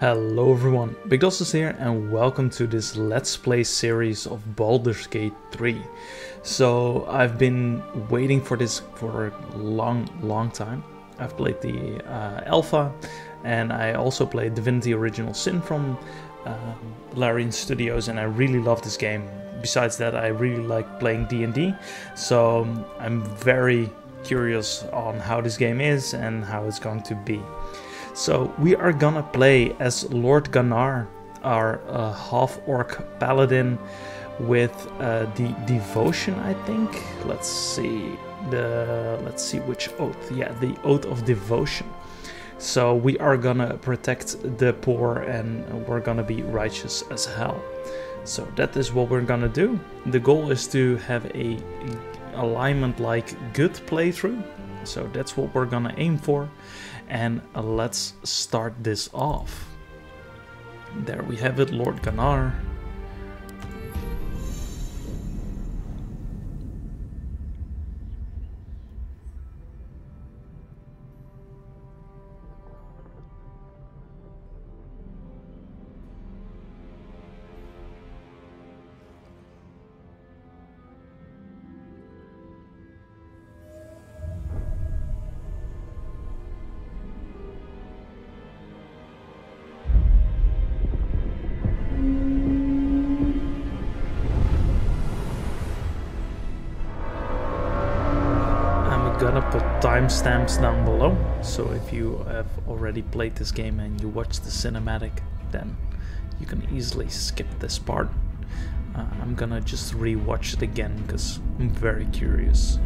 Hello everyone, Big Bigdossis here and welcome to this Let's Play series of Baldur's Gate 3. So I've been waiting for this for a long, long time. I've played the uh, alpha and I also played Divinity Original Sin from uh, Larian Studios and I really love this game. Besides that, I really like playing D&D, so I'm very curious on how this game is and how it's going to be. So we are gonna play as Lord Ghanar, our uh, half-orc paladin with uh, the devotion, I think. Let's see the let's see which oath. Yeah, the oath of devotion. So we are gonna protect the poor and we're gonna be righteous as hell. So that is what we're gonna do. The goal is to have a alignment like good playthrough. So that's what we're gonna aim for and let's start this off. There we have it, Lord Ghanar. Timestamps down below, so if you have already played this game and you watch the cinematic, then you can easily skip this part. Uh, I'm gonna just re-watch it again because I'm very curious.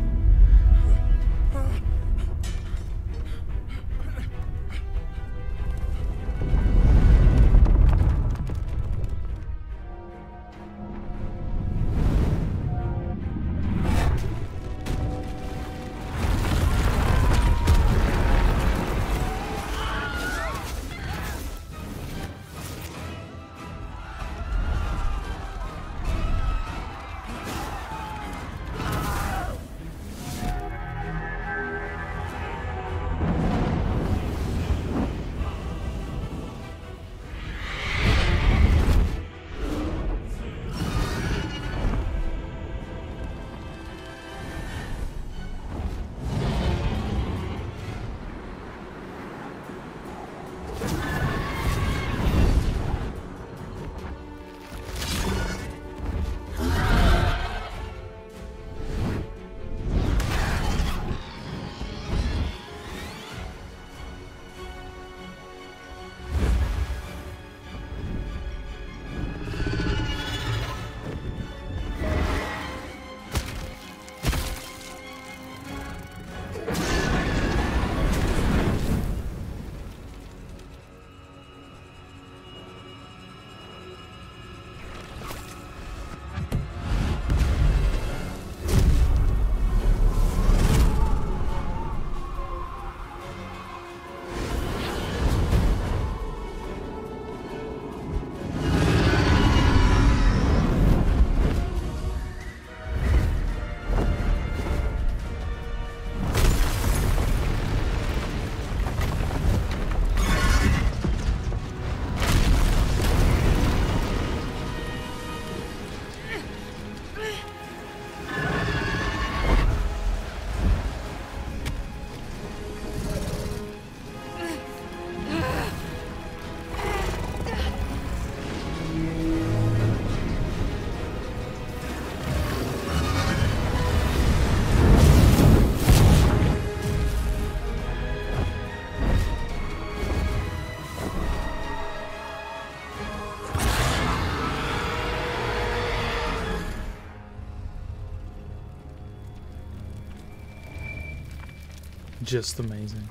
Just amazing.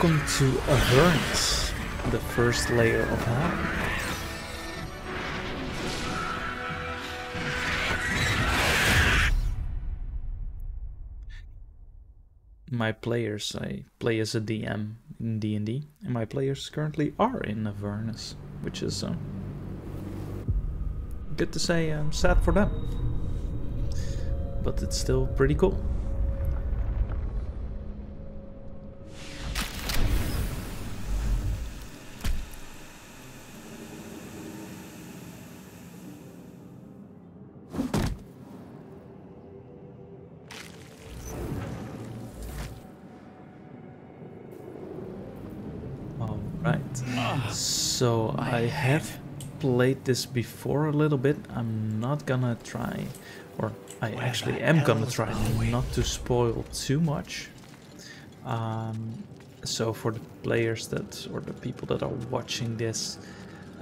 Welcome to Avernus, the first layer of Hell. my players, I play as a DM in D&D, and my players currently are in Avernus, which is um, good to say I'm sad for them, but it's still pretty cool. So I have played this before a little bit. I'm not gonna try, or I actually am gonna try not to spoil too much. Um, so for the players that, or the people that are watching this,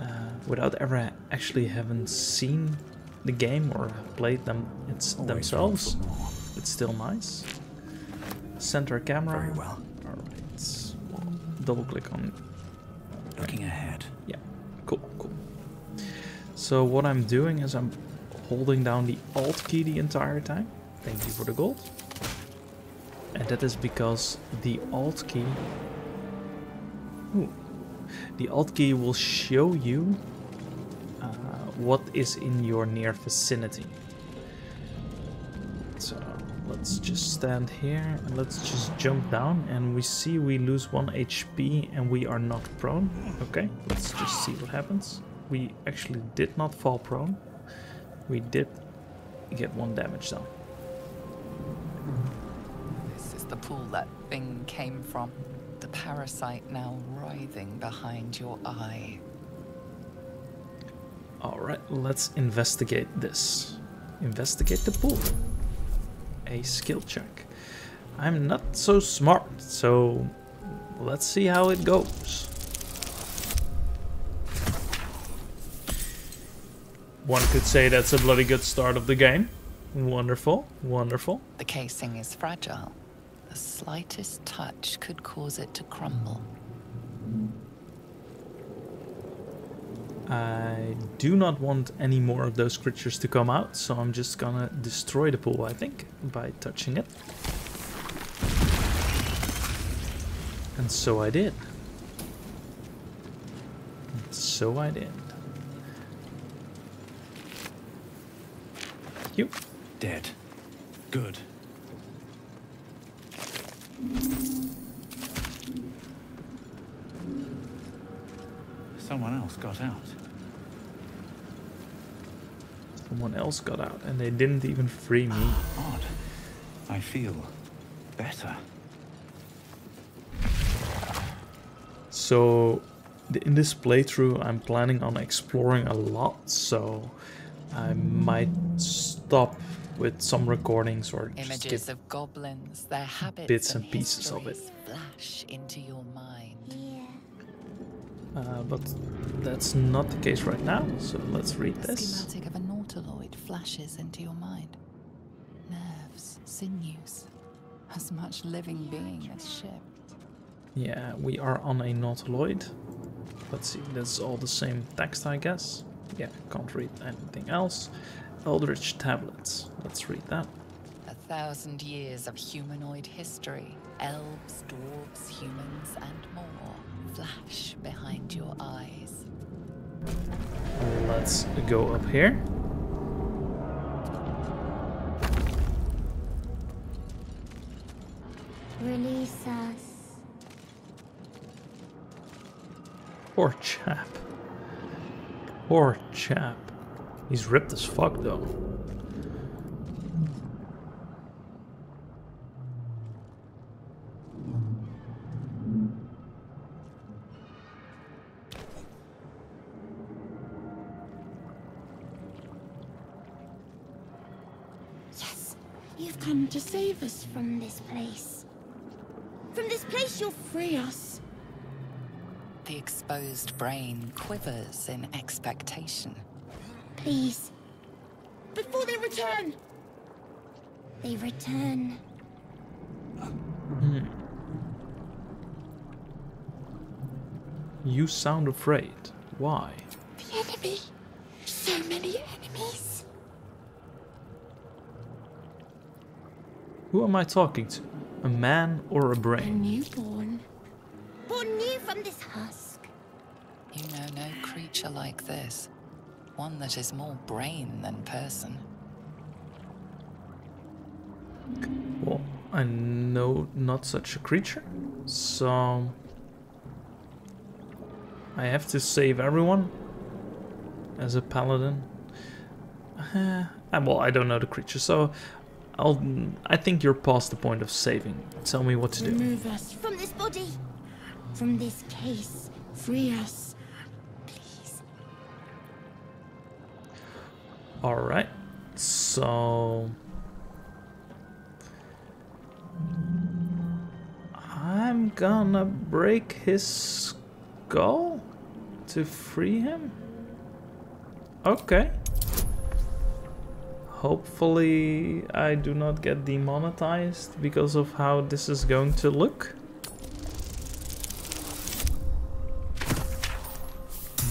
uh, without ever actually having seen the game or played them it's themselves, it's still nice. Center camera. Very well. Alright, double click on Looking ahead. Yeah, cool, cool. So what I'm doing is I'm holding down the Alt key the entire time. Thank you for the gold. And that is because the Alt key... Ooh, the Alt key will show you uh, what is in your near vicinity. Let's just stand here and let's just jump down and we see we lose 1 HP and we are not prone. Okay, let's just see what happens. We actually did not fall prone. We did get 1 damage though. This is the pool that thing came from. The parasite now writhing behind your eye. Alright, let's investigate this. Investigate the pool a skill check. I'm not so smart, so let's see how it goes. One could say that's a bloody good start of the game. Wonderful, wonderful. The casing is fragile. The slightest touch could cause it to crumble. I do not want any more of those creatures to come out, so I'm just gonna destroy the pool, I think, by touching it. And so I did. And so I did. You. Dead. Good. Someone else got out. Someone else got out and they didn't even free me. Odd. I feel better. So in this playthrough I'm planning on exploring a lot, so I might stop with some recordings or images of goblins, their habits bits and, and pieces of it. Flash into your mind. Uh, but that's not the case right now, so let's read the this. schematic of a nautiloid flashes into your mind. Nerves, sinews, as much living being as ship. Yeah, we are on a nautiloid. Let's see, that's all the same text, I guess. Yeah, can't read anything else. Eldritch tablets. Let's read that. A thousand years of humanoid history. Elves, dwarves, humans, and more flash behind your eyes. Let's go up here. Release us. Poor chap. Poor chap. He's ripped as fuck though. Yes, you've come to save us from this place. From this place you'll free us. The exposed brain quivers in expectation. Please. Before they return! They return. Hmm. You sound afraid. Why? The enemy. So many enemies. Who am I talking to? A man or a brain? A brain? newborn. Born new from this husk. You know no creature like this. One that is more brain than person. Well, I know not such a creature, so I have to save everyone as a paladin. Uh, well, I don't know the creature, so I'll. I think you're past the point of saving. Tell me what to do. Remove us from this body. From this case. Free us. Please. All right, so I'm gonna break his skull to free him. Okay. Hopefully, I do not get demonetized because of how this is going to look.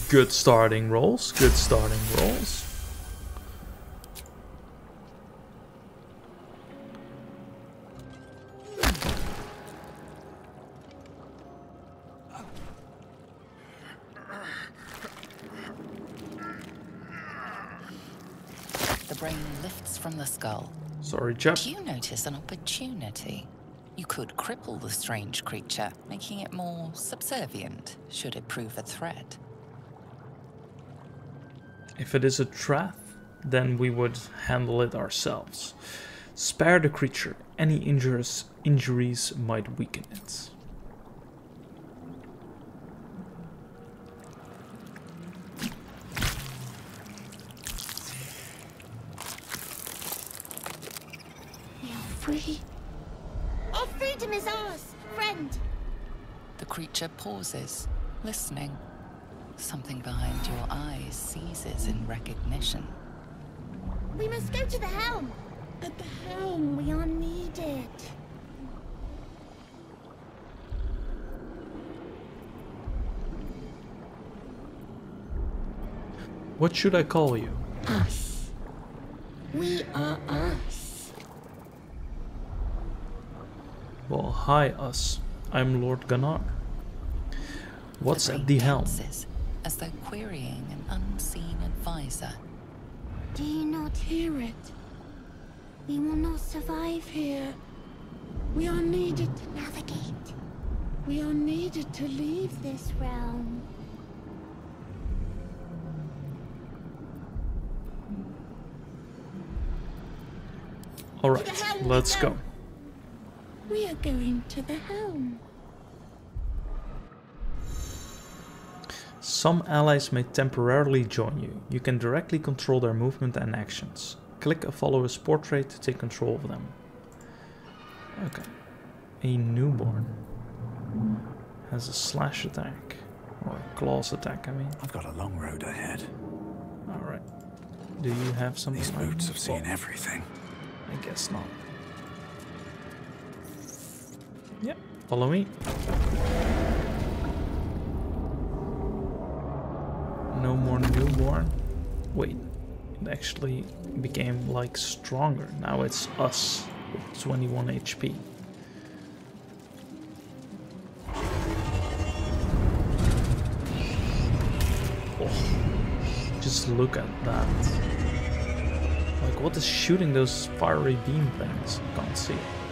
Good starting rolls, good starting rolls. Chap. You notice an opportunity. You could cripple the strange creature, making it more subservient, should it prove a threat. If it is a trap, then we would handle it ourselves. Spare the creature. Any injuries might weaken it. We are free. Our freedom is ours, friend. The creature pauses, listening. Something behind your eyes seizes in recognition. We must go to the helm. At the helm, we are needed. What should I call you? Us. We are us. Well, hi, us. I'm Lord Ghanar. What's the at the helm? tenses, as though querying an unseen advisor. Do you not hear it? We will not survive here. We are needed to navigate. We are needed to leave this realm. Alright, To the helm, let's go. We are going to the helm. Some allies may temporarily join you. You can directly control their movement and actions. Click a follower's portrait to take control of them. Okay. A newborn has a slash attack. Or a claws attack, I mean. I've got a long road ahead. Alright. Do you have something These like boots have seen Well, everything. I guess not. Yep, follow me. No more. Wait, it actually became like stronger. Now it's us with 21 HP. Oh, just look at that. Like, what is shooting those fiery beam things? Can't see. Abomination.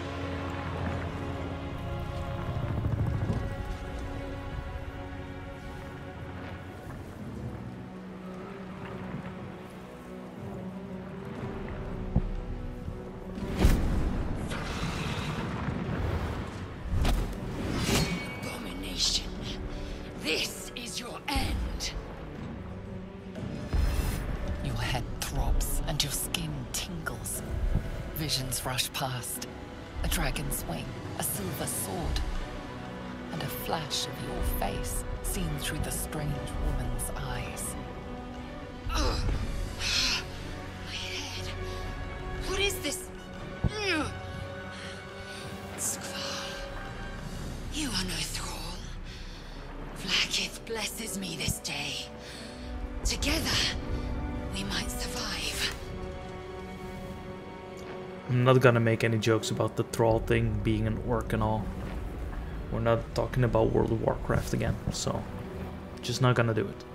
Blesses me this day. Together, we might survive. I'm not gonna make any jokes about the troll thing being an orc and all. We're not talking about World of Warcraft again, so just not gonna do it.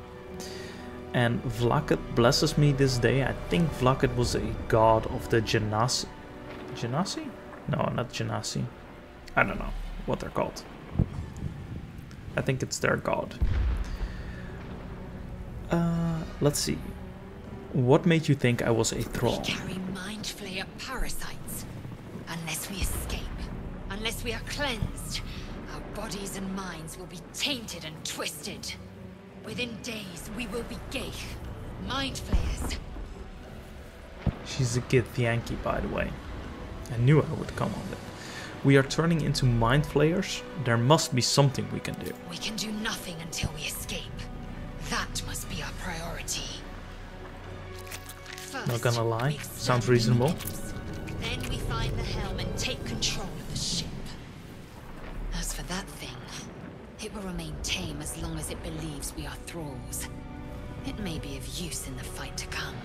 And Vlaakith blesses me this day. I think Vlaakith was a god of the Genasi. Genasi? No, not Genasi. I don't know what they're called. I think it's their god. Uh, let's see. What made you think I was a thrall? We carry mind flayer parasites. Unless we escape, unless we are cleansed, our bodies and minds will be tainted and twisted. Within days, we will be ghaik, mind flayers. She's a good Yankee, by the way. I knew I would come on it. We are turning into mind flayers. There must be something we can do. We can do nothing until we escape. That must be our priority. First, Not gonna lie, sounds reasonable. nets. Then we find the helm and take control of the ship. As for that thing, it will remain tame as long as it believes we are thralls. It may be of use in the fight to come.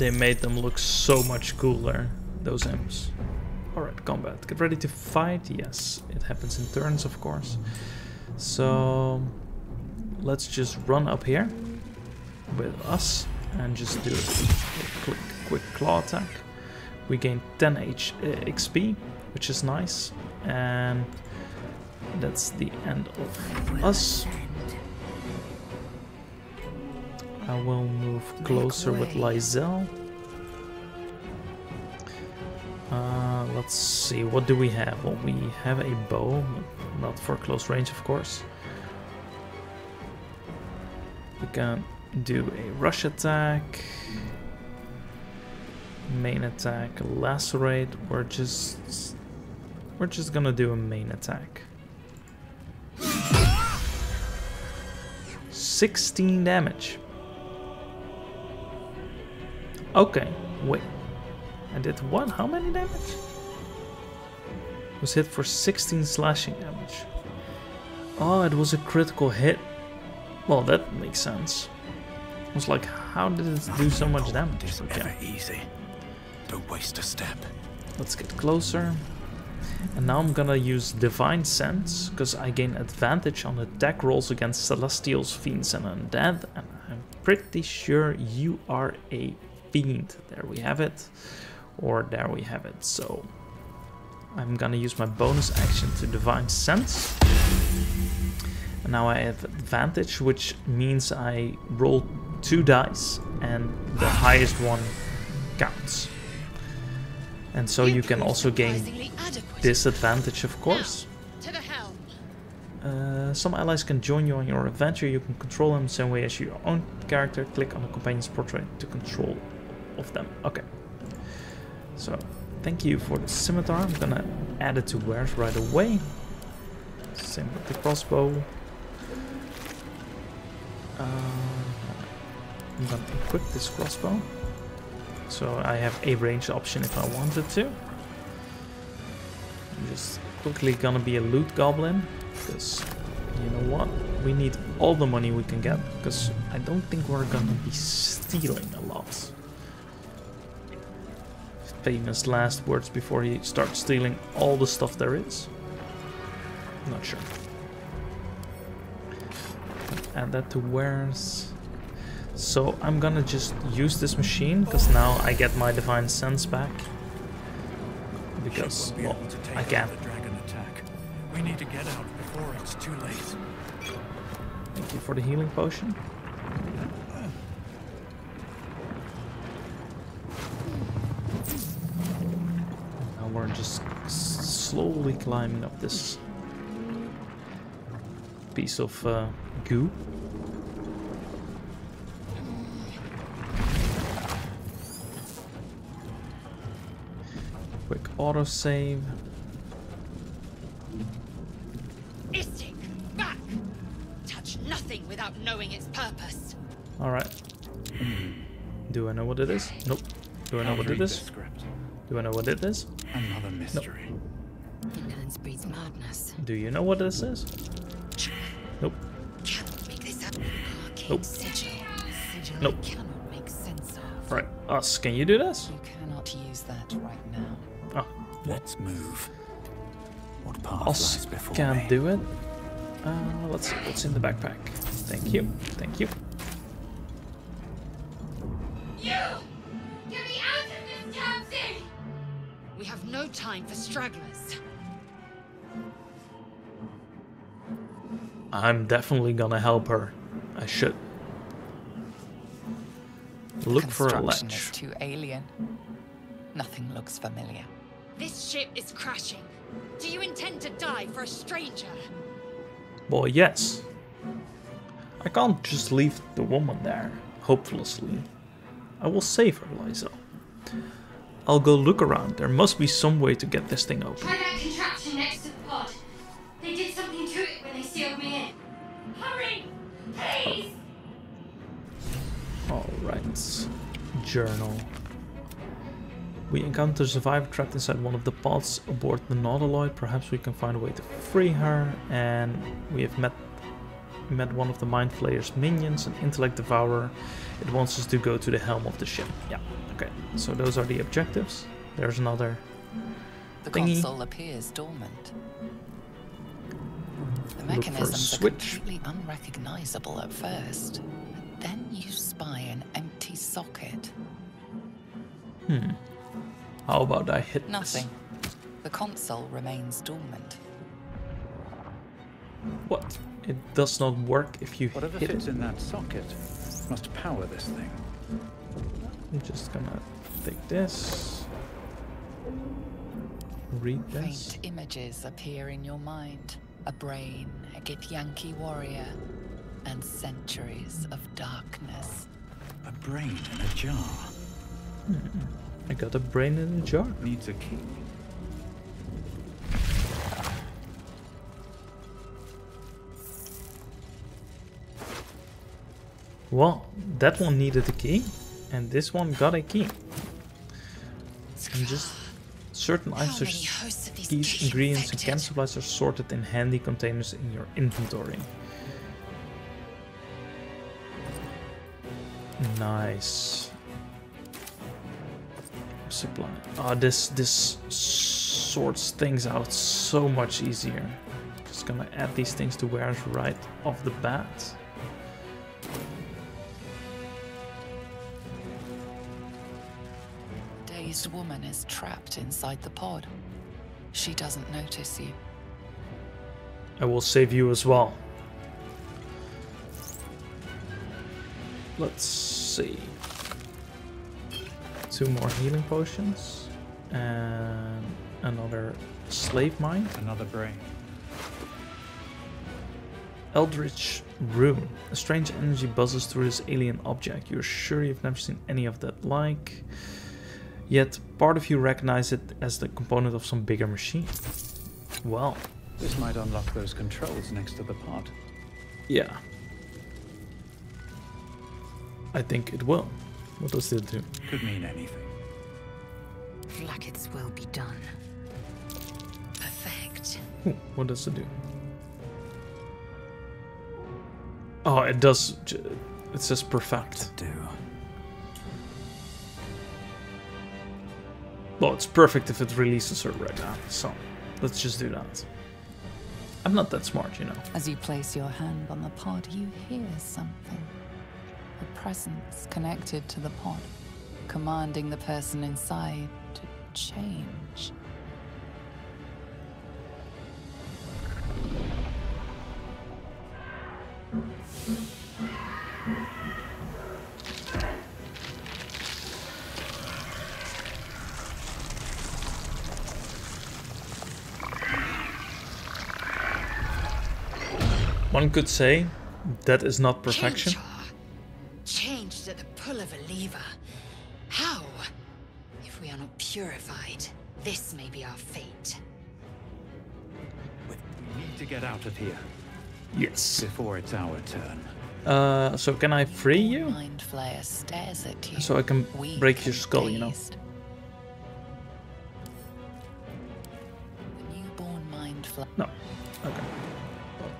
They made them look so much cooler, those imps. Alright, combat. Get ready to fight. Yes, it happens in turns, of course. So, let's just run up here with us and just do a quick, quick claw attack. We gain 10 H, uh, XP, which is nice. And that's the end of us. I will move closer with Lae'zel. Uh, let's see, what do we have? Well, we have a bow, not for close range, of course. We can do a rush attack, main attack, lacerate. We're just we're just gonna do a main attack. 16 damage. Okay, wait. I did what? How many damage? Was hit for 16 slashing damage. Oh, it was a critical hit. Well, that makes sense. I was like, how did it do so much damage? Is Okay, ever easy. Don't waste a step. let's get closer. And now I'm gonna use Divine Sense, because I gain advantage on attack rolls against Celestials, Fiends, and Undead. And I'm pretty sure you are a Fiend. There we have it. Or there we have it. So I'm gonna use my bonus action to Divine Sense. And now I have advantage, which means I roll two dice and the highest one counts. And so you can also gain disadvantage, of course. To the helm. Uh, some allies can join you on your adventure. You can control them the same way as your own character. Click on the companion's portrait to control of them. Okay. So, thank you for the scimitar. I'm gonna add it to wares right away. Same with the crossbow. Uh, I'm gonna equip this crossbow. So I have a range option if I wanted to. I'm just quickly gonna be a loot goblin. Because, you know what? We need all the money we can get. Because I don't think we're gonna be stealing a lot. Famous last words before he starts stealing all the stuff there is. Not sure. Add that to wares. So I'm gonna just use this machine because now I get my divine sense back. Because Ship will be well, able to take I can. the dragon attack. We need to get out before it's too late. Thank you for the healing potion. Slowly climbing up this piece of uh, goo. Quick autosave. Istik, back! Touch nothing without knowing its purpose. Alright. Do I know what it is? Nope. Do I know I'll what it is? read script. Do I know what it is? Another mystery. Ignorance breeds madness. Do you know what this is? Nope. Make this up. Nope. sigil. Sigil Nope. Cannot make sense of. Right. Us, can you do this? You cannot use that right now. Oh, Let's move. What path Us lies before can't me? do it. Uh, let's see what's in the backpack. Thank you. Thank you. You! I'm definitely gonna help her. I should. Look for a Construction is too alien. Nothing looks familiar. This ship is crashing. Do you intend to die for a stranger? Well, yes. I can't just leave the woman there, hopelessly. I will save her, Liza. I'll go look around. There must be some way to get this thing open. Journal. We encounter a survivor trapped inside one of the pods aboard the Nautiloid. Perhaps we can find a way to free her. And we have met met one of the Mind Flayer's minions, an Intellect Devourer. It wants us to go to the helm of the ship. Yeah, okay. So those are the objectives. There's another. The Thingy. console appears dormant. The mechanisms are completely unrecognizable at first. But then you spy an empty socket. Hmm. How about I hit this? Nothing. The console remains dormant. What? It does not work if you Whatever hit fits it. in that socket must power this thing. I'm just gonna take this. Read this. Faint images appear in your mind. A brain, a Githyanki warrior, and centuries of darkness. A brain in a jar. I got a brain in a jar. Needs a key. Well, that one needed a key, and this one got a key. And just certain items, many hosts of these keys, ingredients, and camp supplies are sorted in handy containers in your inventory. Nice. Supply. Ah, this this sorts things out so much easier. Just gonna add these things to wares right off the bat. Dazed woman is trapped inside the pod. She doesn't notice you. I will save you as well. Let's see. Two more healing potions. And another slave mine. Another brain. Eldritch Rune. A strange energy buzzes through this alien object. You're sure you've never seen any of that like. Yet part of you recognize it as the component of some bigger machine. Well, This might unlock those controls next to the pod. yeah. I think it will. What does it do? Could mean anything. Vlaakith's will be done. Perfect. Ooh, what does it do? Oh, it does. j- It says perfect. Do. Well, it's perfect if it releases her right now. So, let's just do that. I'm not that smart, you know. As you place your hand on the pod, you hear something. A presence connected to the pod, commanding the person inside to change. One could say that is not perfection. Pull of a lever. How? If we are not purified, this may be our fate. We need to get out of here Yes. before it's our turn. Uh, so can I free you? Mind flayer stares at you. So I can weak break your and skull, you know. dazed. The newborn mind flayer. No. Okay. Well,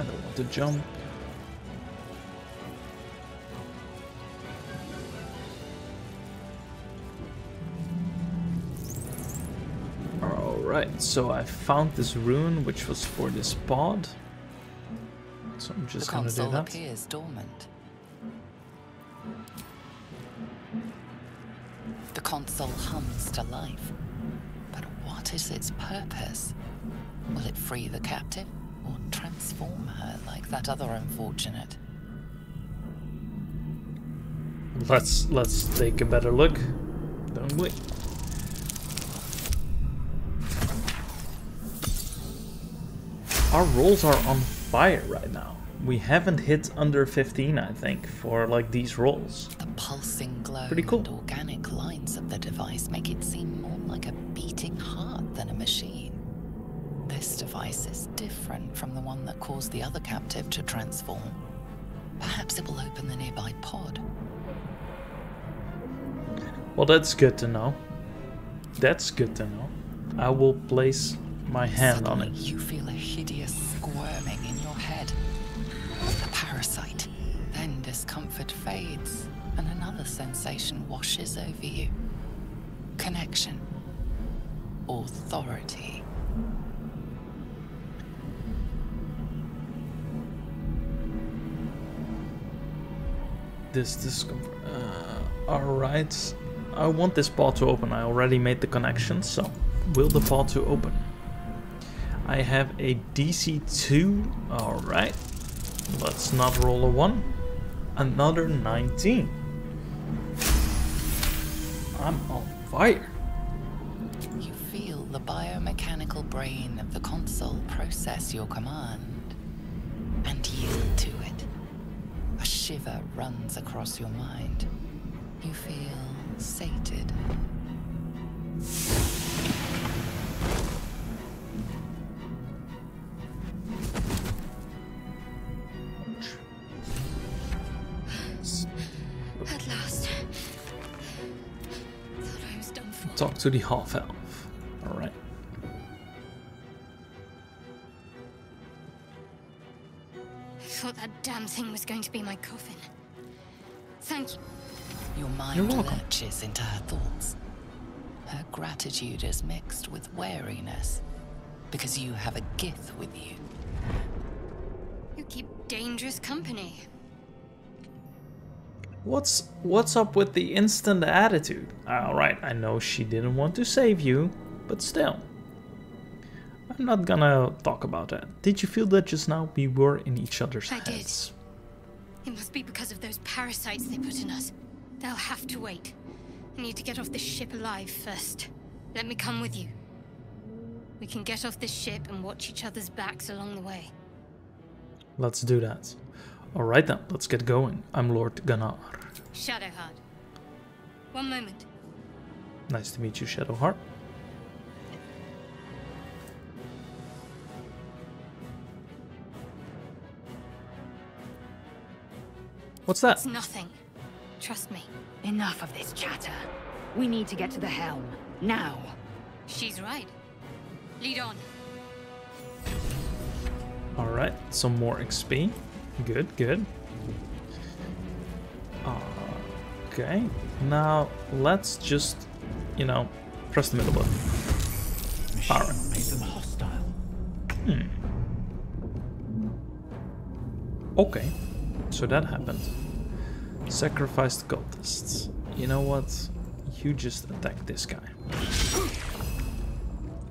I don't want to jump. So I found this rune which was for this pod. So I'm The just gonna do that. appears dormant. The console hums to life. But what is its purpose? Will it free the captive or transform her like that other unfortunate? Let's let's take a better look, don't we? Our rolls are on fire right now. We haven't hit under 15, I think, for like these rolls. The pulsing glow Pretty cool. and organic lines of the device make it seem more like a beating heart than a machine. This device is different from the one that caused the other captive to transform. Perhaps it will open the nearby pod. Well, that's good to know. That's good to know. I will place my hand on it. You feel a hideous squirming in your head. A parasite. Then discomfort fades, and another sensation washes over you. Connection. Authority. This discomfort. Uh, Alright. I want this pod to open. I already made the connection, so will the pod to open? I have a DC 2. Alright. Let's not roll a 1. Another 19. I'm on fire. You feel the biomechanical brain of the console process your command and yield to it. A shiver runs across your mind. You feel sated. Done to the half elf. Alright. I thought that damn thing was going to be my coffin. Thank you. Your mind You're welcome. lurches into her thoughts. Her gratitude is mixed with wariness because you have a Gith with you. You keep dangerous company. What's what's up with the instant attitude? Alright, I know she didn't want to save you, but still. I'm not gonna talk about that. Did you feel that just now we were in each other's I did. It must be because of those parasites they put in us. They'll have to wait. I need to get off this ship alive first. Let me come with you. We can get off this ship and watch each other's backs along the way. Let's do that. Alright then, let's get going. I'm Lord Ghanar. Shadowheart. One moment. Nice to meet you, Shadowheart. What's that? It's nothing. Trust me. Enough of this chatter. We need to get to the helm. Now. She's right. Lead on. Alright, some more XP. Good, good. Okay, now let's just, you know, press the middle button. Alright. Made them hostile. Okay, so that happened. Sacrificed cultists. You know what? You just attack this guy.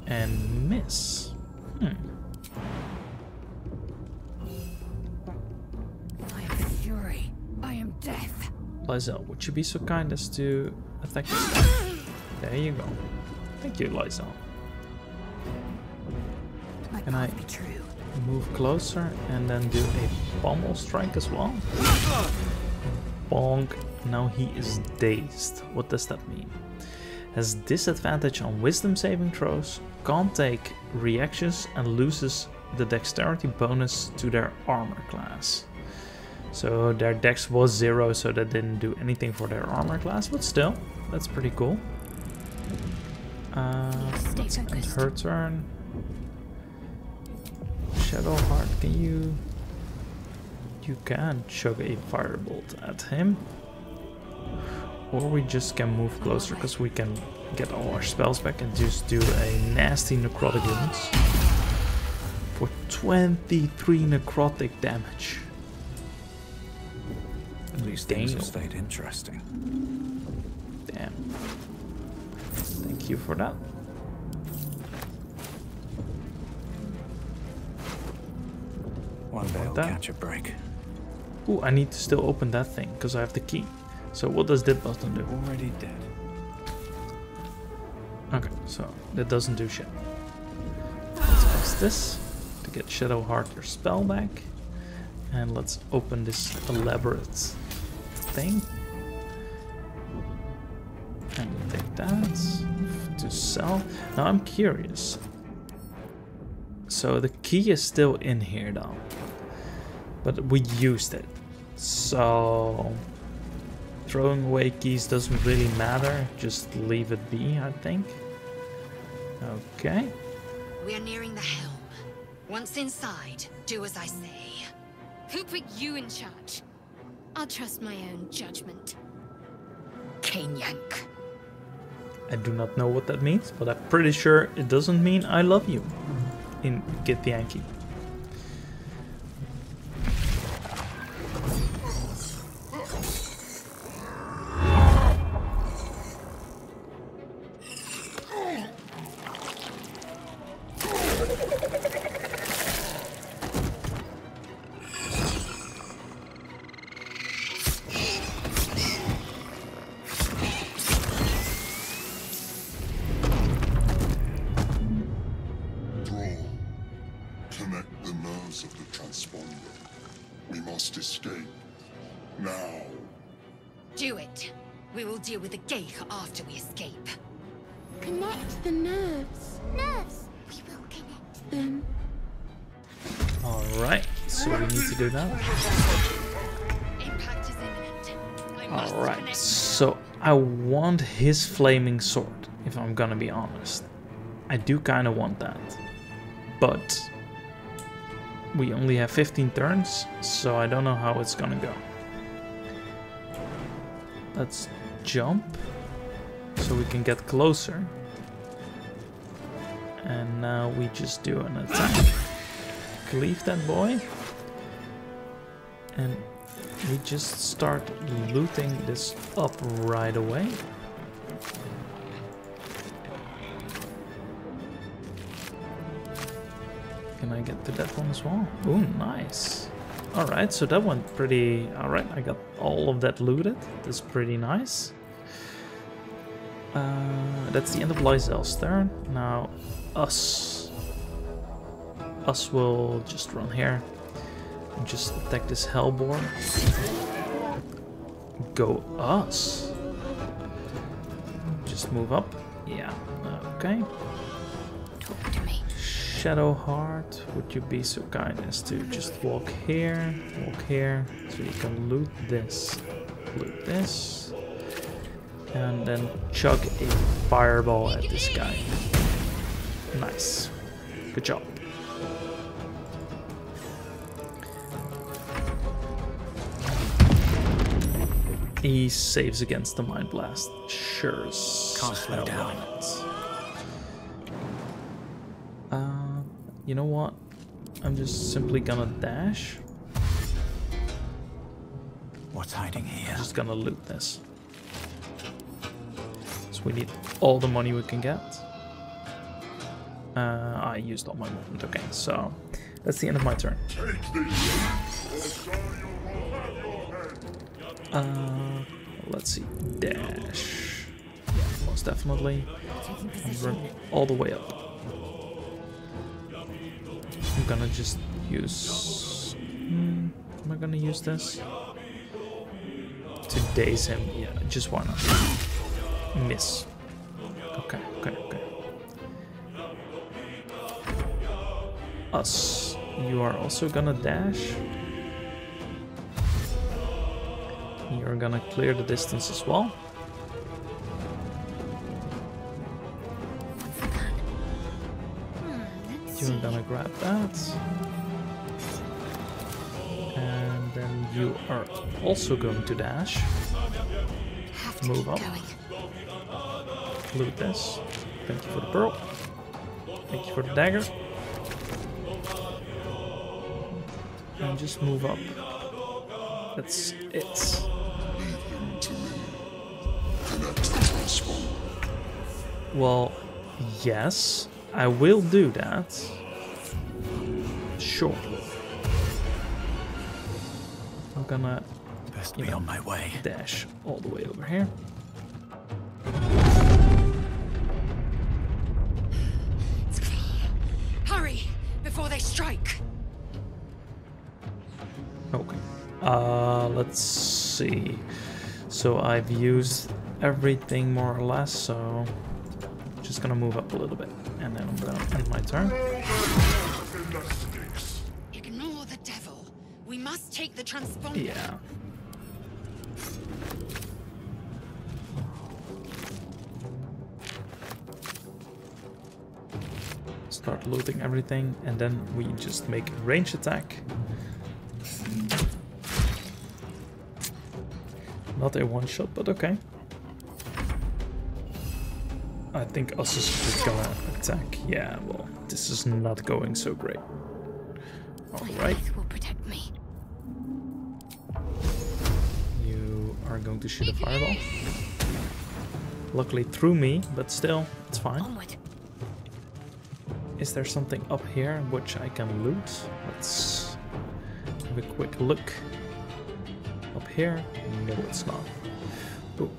And miss. Hmm. Death. Would you be so kind as to attack this guy? There you go. Thank you. My Can I- path be true. Move closer and then do a pommel strike as well. Bonk. Now he is dazed. What does that mean? Has disadvantage on wisdom saving throws, can't take reactions, and loses the dexterity bonus to their armor class. So their dex was zero, so that didn't do anything for their armor class, but still, that's pretty cool. Uh, Stay let's end her turn. Shadowheart, can you... You can chug a firebolt at him. Or we just can move closer, because we can get all our spells back and just do a nasty necrotic wounds. For 23 necrotic damage. Least things have stayed interesting. Damn. Thank you for that. One day I'll that? catch a break. Ooh, I need to still open that thing because I have the key. So what does that button do? Already dead. Okay, so that doesn't do shit. Let's fix this to get Shadowheart your spell back. And let's open this elaborate thing. And take that to sell. Now I'm curious. So the key is still in here though. But we used it. So throwing away keys doesn't really matter. Just leave it be, I think. Okay. We are nearing the helm. Once inside, do as I say. Who put you in charge? I'll trust my own judgment. Kane Yank. I do not know what that means, but I'm pretty sure it doesn't mean I love you in Get his flaming sword, if I'm gonna be honest. I do kinda want that. But we only have 15 turns, so I don't know how it's gonna go. Let's jump so we can get closer. And now we just do an attack. Cleave that boy. And we just start looting this up right away. I get to that one as well? Oh, nice. Alright, so that went pretty... Alright, I got all of that looted. That's pretty nice. Uh, that's the end of Lae'zel's turn. Now, us. Us will just run here. And just attack this Hellboar. Go us. Just move up. Yeah, okay. Me. Shadowheart, would you be so kind as to just walk here, walk here, so you can loot this, loot this, and then chug a fireball at this guy. Nice. Good job. He saves against the Mind Blast. Sure. as hell you know what? I'm just simply gonna dash. What's hiding here? I'm Just gonna loot this. So we need all the money we can get. Uh, I used all my movement. Okay, so that's the end of my turn. Uh, let's see. Dash. Yeah, most definitely. And run all the way up. I'm gonna just use. Hmm, am I gonna use this? To daze him? Yeah, just wanna Miss. Okay, okay, okay. Us. You are also gonna dash? You're gonna clear the distance as well. Gonna grab that. And then you are also going to dash. To Move up. going. Loot this. Thank you for the pearl. Thank you for the dagger. And just move up. That's it. Leave him to me. Connect the transponder. Well, yes, I will do that. Shortly. I'm gonna Best You be know. on my way. dash all the way over here. Hurry! Before they strike! Okay. Uh, let's see. So I've used everything more or less, so just gonna move up a little bit, and then I'm gonna end my turn. Ignore the devil. We must take the transponder. Yeah. Start looting everything, and then we just make a range attack. Not a one shot, but okay. I think us is gonna attack. Yeah, well, this is not going so great. Alright. Going to shoot a fireball. Luckily through me, but still, it's fine. Onward. Is there something up here which I can loot? Let's have a quick look. Up here? No, it's not. Oh.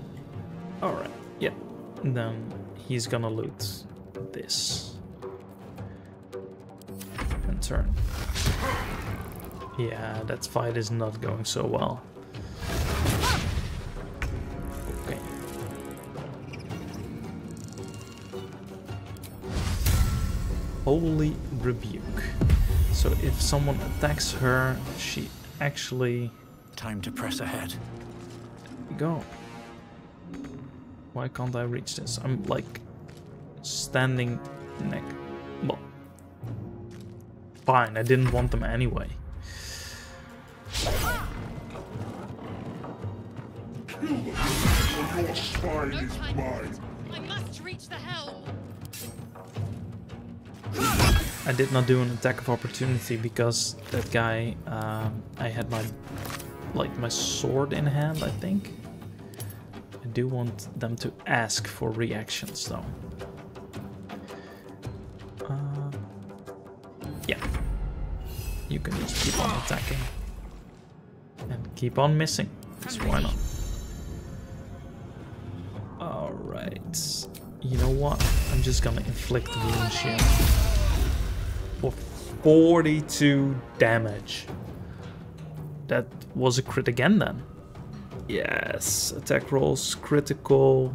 Alright, yeah. Then he's gonna loot this. And turn. Yeah, that fight is not going so well. Holy rebuke. So if someone attacks her, she actually Time to press ahead. go. Why can't I reach this? I'm like standing neck. Well, fine. I didn't want them anyway. Your spine is mine. I did not do an attack of opportunity because that guy, um, I had my, like my sword in hand, I think. I do want them to ask for reactions though. Uh, yeah. You can just keep on attacking. And keep on missing. 'cause why not? Alright. You know what? I'm just gonna inflict wound shield for 42 damage. That was a crit again then. Yes, attack rolls, critical.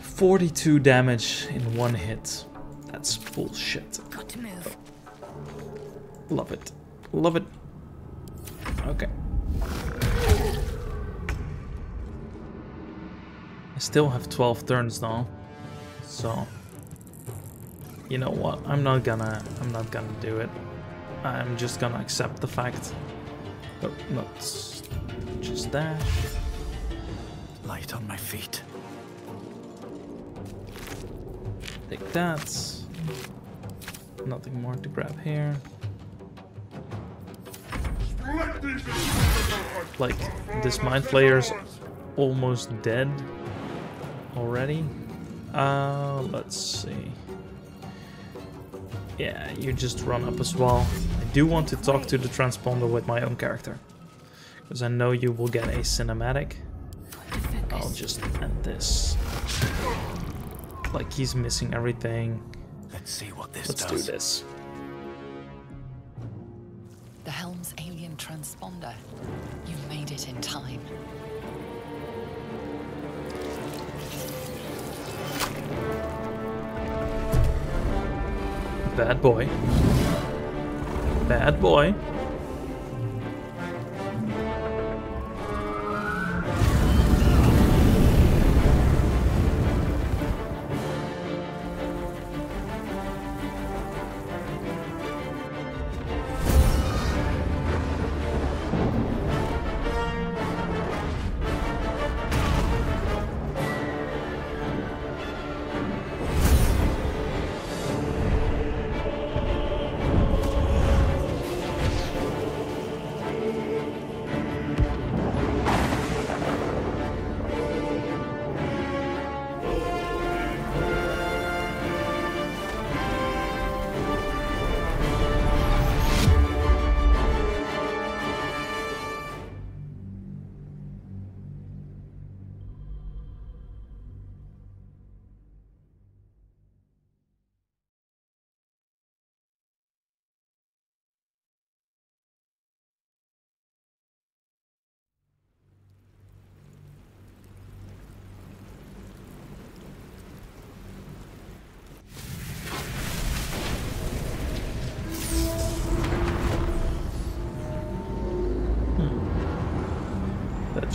42 damage in one hit. That's bullshit. Got to move. Love it. Love it. Okay. I still have 12 turns though. So you know what? I'm not gonna I'm not gonna do it. I'm just gonna accept the fact. But not just dash. Light on my feet. Take that. Nothing more to grab here. Like this mind flayer's almost dead already. Uh, let's see. Yeah, you just run up as well. I do want to talk to the transponder with my own character. Because I know you will get a cinematic. I'll just end this. Like he's missing everything. Let's see what this Let's do this. The Helm's alien transponder. You made it in time. Bad boy. Bad boy.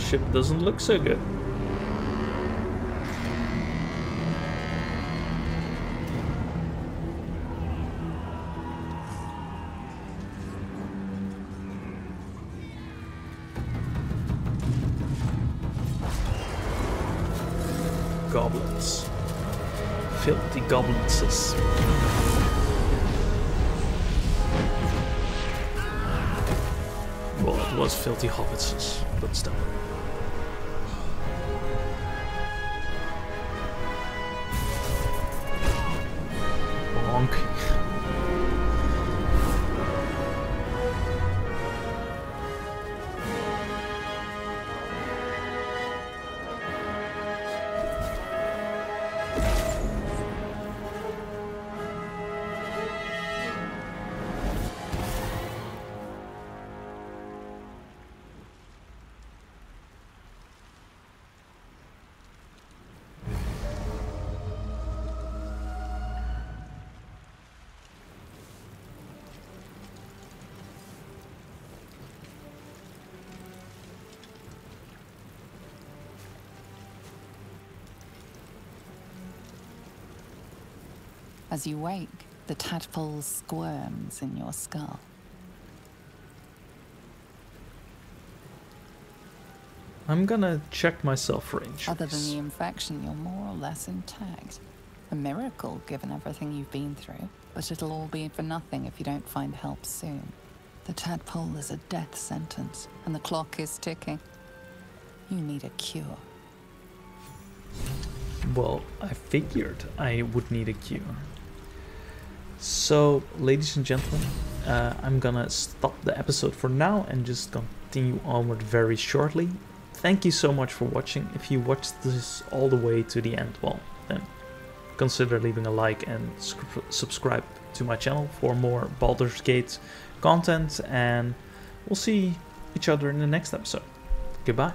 Ship doesn't look so good. Goblins. Filthy goblins. Well, it was filthy hobbits, but still. As you wake, the tadpole squirms in your skull. I'm gonna check myself for injuries. Other than the infection, you're more or less intact. A miracle, given everything you've been through. But it'll all be for nothing if you don't find help soon. The tadpole is a death sentence, and the clock is ticking. You need a cure. Well, I figured I would need a cure. So, ladies and gentlemen, uh, I'm gonna stop the episode for now and just continue onward very shortly. Thank you so much for watching. If you watched this all the way to the end, well, then consider leaving a like and subscribe to my channel for more Baldur's Gate content, and we'll see each other in the next episode. Goodbye.